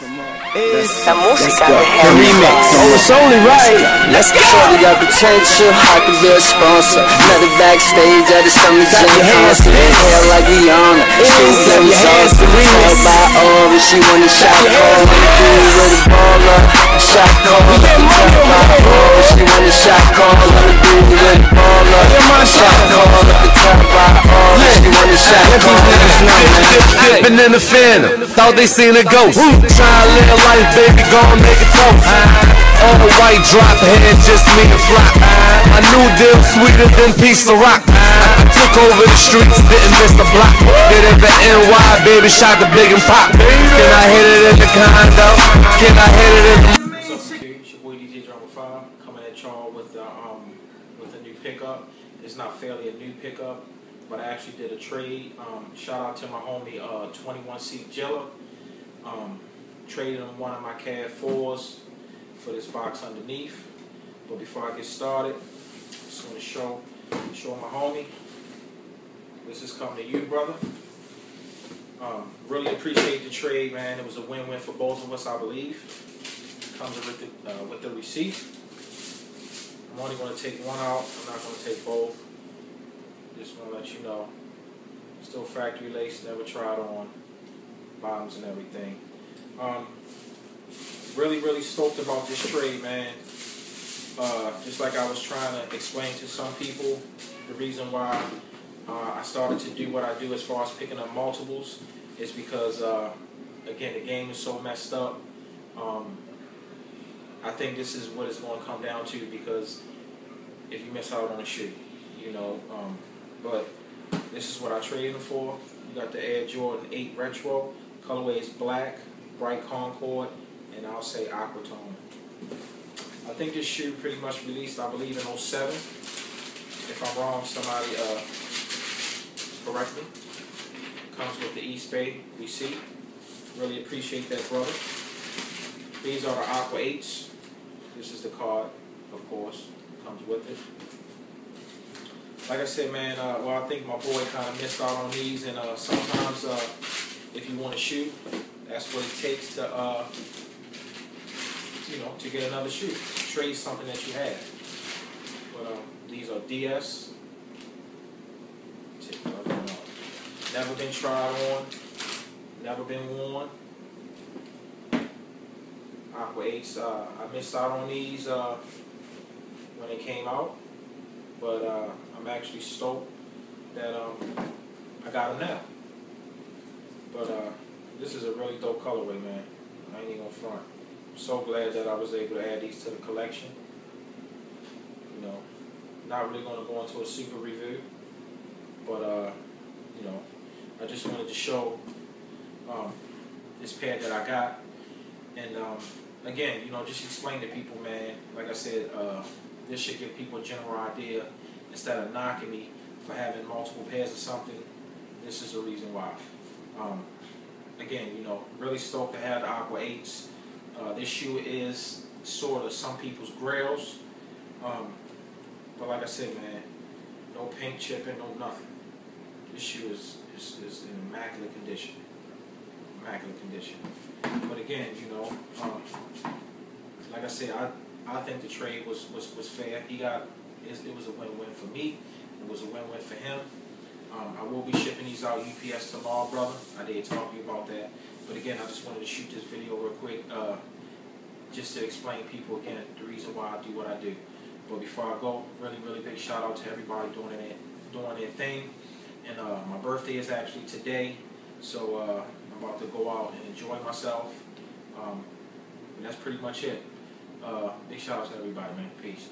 La música de The remix. Oh, it's only right. Let's go. Shorty got potential, I could be a sponsor. Met her backstage at the Summer Jam your hands concert. Hair like Rihanna. She Clap got me your hands to saucy. remix. Head by all, and she wanna shot your call. hands to Wanna do with a baller. Dipping in the phantom, thought they seen a ghost. Try to live life, baby, gon' make it toast. All white drop head, just me and flop. My new deal sweeter than piece of rock. I took over the streets, didn't miss a block. Did it the NY, baby, shot the big and pop. Can I hit it in the condo? Can I hit it in the What's up, Q? It's your boy DJ Drama Five coming at y'all with uh, um with a new pickup. It's not fairly a new pickup, but I actually did a trade. Um, shout out to my homie uh 21 Seat Jilla. Um, traded him one of my CAD fours for this box underneath. But before I get started, just want to show show my homie. This is coming to you, brother. Um, really appreciate the trade, man. It was a win-win for both of us, I believe comes with the uh, with the receipt. I'm only going to take one out. I'm not going to take both. Just want to let you know. Still factory lace, never tried on bottoms and everything. Um, really, really stoked about this trade, man. Uh, just like I was trying to explain to some people, the reason why uh, I started to do what I do as far as picking up multiples is because, uh, again, the game is so messed up. Um, I think this is what it's going to come down to because if you miss out on a shoe, you know. Um, but this is what I traded them for. You got the Air Jordan 8 Retro. Colorway is black, bright Concord, and I'll say aquatone. I think this shoe pretty much released, I believe, in 07. If I'm wrong, somebody uh, correct me. Comes with the Eastbay receipt. Really appreciate that, brother. These are the Aqua 8s. This is the card, of course, comes with it. Like I said, man, uh, well, I think my boy kind of missed out on these, and uh, sometimes uh, if you want to shoot, that's what it takes to, uh, you know, to get another shoe. Trade something that you have. But um, these are DS. Never been tried on, never been worn. Aqua 8s. Uh, I missed out on these uh, when they came out, but uh, I'm actually stoked that um, I got them now. But uh, this is a really dope colorway, man. I ain't even gonna front. I'm so glad that I was able to add these to the collection. You know, not really gonna go into a super review, but uh, you know, I just wanted to show um, this pair that I got. And um, again, you know, just explain to people, man. Like I said, uh, this should give people a general idea instead of knocking me for having multiple pairs of something. This is the reason why. Um, again, you know, really stoked to have the Aqua 8s. Uh, this shoe is sort of some people's grails. Um, but like I said, man, no paint chipping, no nothing. This shoe is, is, is in immaculate condition. Immaculate condition. But again, you know, um, like I said, I, I think the trade was, was, was fair. He got it, it was a win-win for me. It was a win-win for him. Um, I will be shipping these out UPS tomorrow, brother. I did talk to you about that. But again, I just wanted to shoot this video real quick, uh, just to explain people again the reason why I do what I do. But before I go, really, really big shout out to everybody doing it, doing their thing. And uh, my birthday is actually today, so uh, I'm about to go out and enjoy myself. Um, and that's pretty much it. Uh, big shout out to everybody, man. Peace.